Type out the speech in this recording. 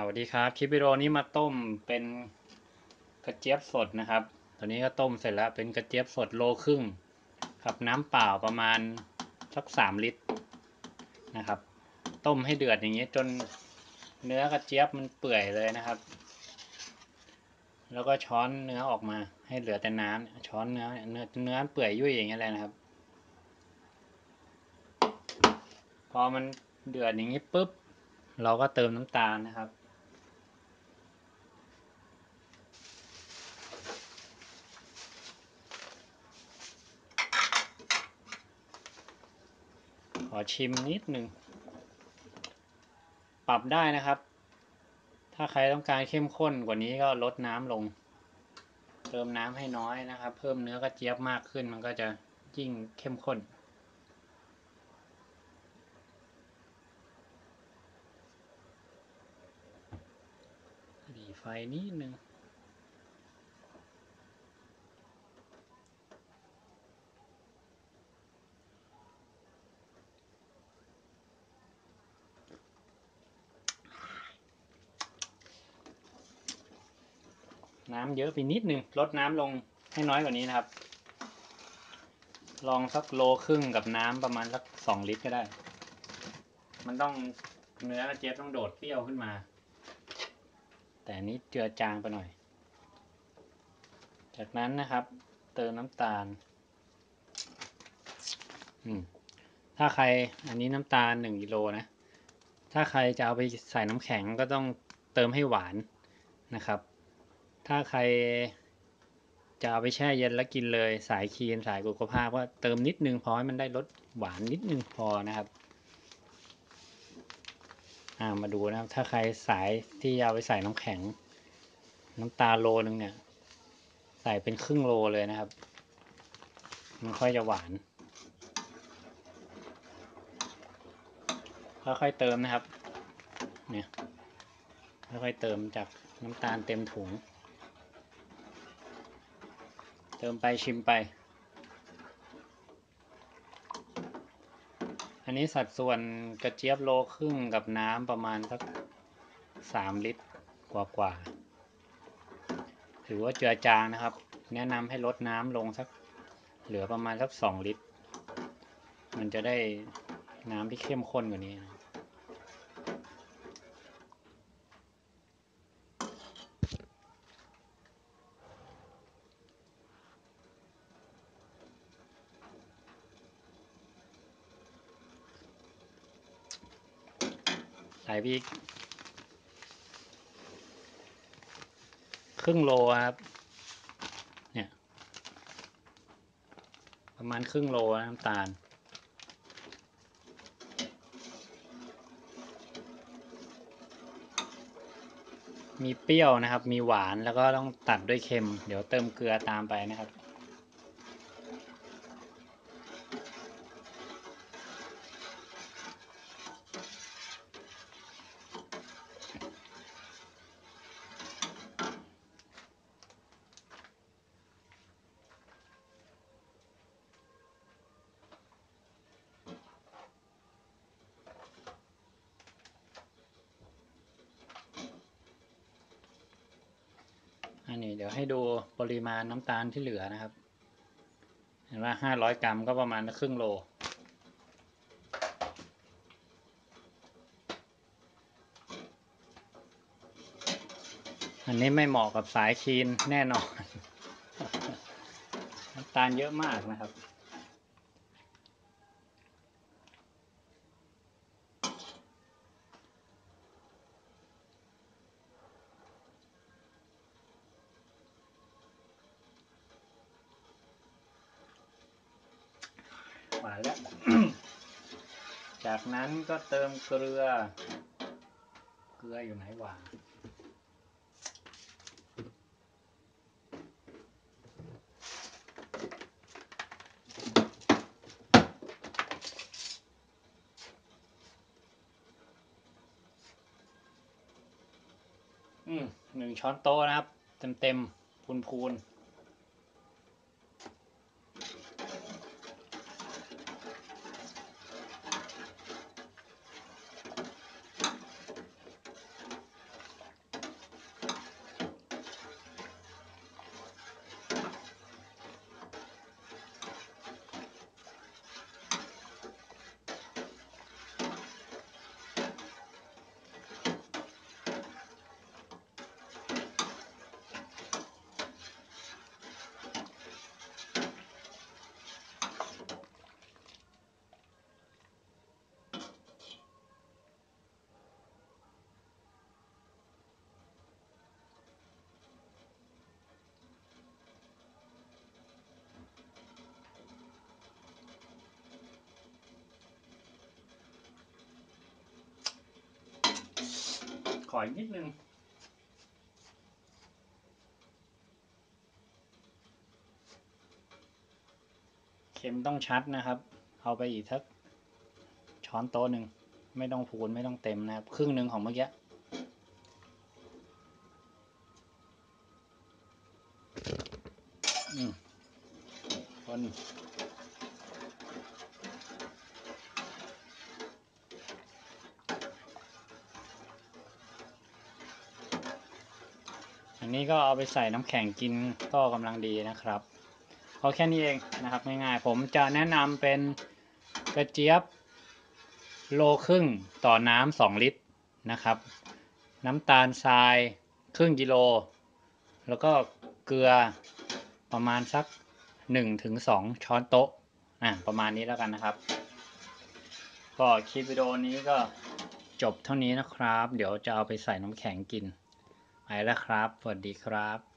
สวัสดีครับคลิปวิดีโอนี้มาต้มเป็นกระเจี๊ยบสดนะครับ ตอนนี้ก็ต้มเสร็จแล้วเป็นกระเจี๊ยบสดโลครึ่งกับน้ำเปล่าประมาณสักสามลิตรนะครับ ต้มให้เดือดอย่างนี้จนเนื้อกระเจี๊ยบมันเปื่อยเลยนะครับ แล้วก็ช้อนเนื้อออกมาให้เหลือแต่น้ำช้อนเนื้อเนื้อเนื้อเปื่อยยุ่ยอย่างเงี้ยเลยนะครับ พอมันเดือดอย่างนี้ปุ๊บเราก็เติมน้ำตาลนะครับ ขอชิมนิดหนึ่ง ปรับได้นะครับ ถ้าใครต้องการเข้มข้นกว่านี้ก็ลดน้ำลง เติมน้ำให้น้อยนะครับ เพิ่มเนื้อกระเจี๊ยบมากขึ้นมันก็จะยิ่งเข้มข้นดีไฟนิดนึง น้ำเยอะไปนิดนึงลดน้ำลงให้น้อยกว่านี้นะครับ ลองสักโลครึ่งกับน้ำประมาณสักสองลิตรก็ได้ มันต้องเนื้อกระเจี๊ยบต้องโดดเปรี้ยวขึ้นมา แต่นี้เจือจางไปหน่อย จากนั้นนะครับ เติมน้ำตาล อืมถ้าใครอันนี้น้ำตาลหนึ่งกิโลนะ ถ้าใครจะเอาไปใส่น้ำแข็งก็ต้องเติมให้หวานนะครับ ถ้าใครจะเอาไปแช่เย็นแล้วกินเลยสายคีนสายกุกภาพก็เติมนิดนึงพอให้มันได้รสหวานนิดนึงพอนะครับอ่ามาดูนะครับ ถ้าใครสายที่เอาไปใส่น้ำแข็ง น้ำตาโลนึงเนี่ย ใส่เป็นครึ่งโลเลยนะครับ มันค่อยจะหวานค่อยๆเติมนะครับ เนี่ยค่อยๆเติมจากน้ำตาลเต็มถุง เติมไปชิมไป อันนี้สัดส่วนกระเจี๊ยบโลครึ่งกับน้ำประมาณสักสามลิตรกว่ากว่าๆถือว่าเจือจางนะครับ แนะนำให้ลดน้ำลงสักเหลือประมาณสักสองลิตร มันจะได้น้ำที่เข้มข้นกว่านี้นะ ใส่พริกครึ่งโลครับ เนี่ย ประมาณครึ่งโลน้ำตาลมีเปรี้ยวนะครับ มีหวานแล้วก็ต้องตัดด้วยเค็ม เดี๋ยวเติมเกลือตามไปนะครับ นี่เดี๋ยวให้ดูปริมาณน้ำตาลที่เหลือนะครับ เห็นว่าห้าร้อยกรัมก็ประมาณครึ่งโล อันนี้ไม่เหมาะกับสายคีนแน่นอน น้ำตาลเยอะมากนะครับ หวานแล้ว จากนั้นก็เติมเกลือ เกลืออยู่ไหนหวานอืมหนึ่งช้อนโต๊ะนะครับ เต็มเต็มๆพูนพูนๆ ขออีกนิดนึงเข็มต้องชัดนะครับ เอาไปอีกทักช้อนโต๊ะหนึ่ง ไม่ต้องพูนไม่ต้องเต็มนะครับ ครึ่งหนึ่งของเมื่อกี้อืมคน อันนี้ก็เอาไปใส่น้ำแข็งกินก็กำลังดีนะครับเอาแค่นี้เองนะครับง่ายๆผมจะแนะนำเป็นกระเจี๊ยบโลครึ่งต่อน้ำสองลิตรนะครับ น้ำตาลทรายครึ่งกิโล แล้วก็เกลือประมาณสักหนึ่งถึงสองช้อนโต๊ะอะประมาณนี้แล้วกันนะครับ ก็คลิปวิดีโอนี้ก็จบเท่านี้นะครับ เดี๋ยวจะเอาไปใส่น้ำแข็งกิน ไปแล้วครับ สวัสดีครับ